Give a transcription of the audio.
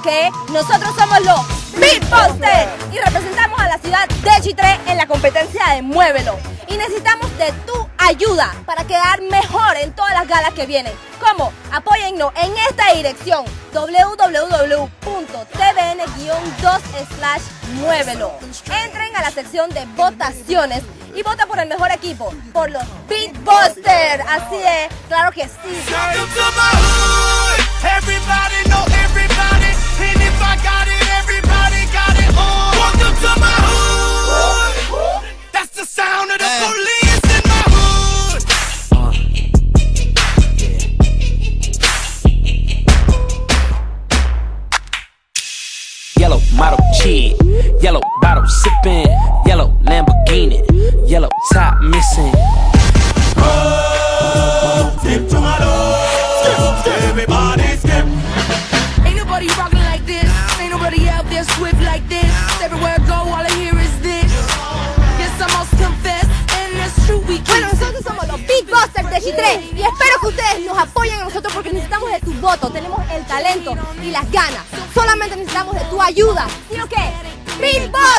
o qué? Nosotros somos los Beatbusters y representamos a la ciudad de Chitré en la competencia de Muévelo. Y necesitamos de tu ayuda para quedar mejor en todas las galas que vienen. ¿Cómo? Apóyennos en esta dirección www.tvn-2 slash muévelo. Entren a la sección de votaciones y vota por el mejor equipo, por los Beatbusters. Así es, claro que sí. Yellow model kid, yellow bottle sipping, yellow Lamborghini, yellow top missing. Step to my love. Everybody step. Ain't nobody rockin' like this. Ain't nobody out there swift like this. Y espero que ustedes nos apoyen a nosotros porque necesitamos de tu voto, tenemos el talento y las ganas. Solamente necesitamos de tu ayuda. ¿Sí o qué? ¡Beatbusters! ¡Woo!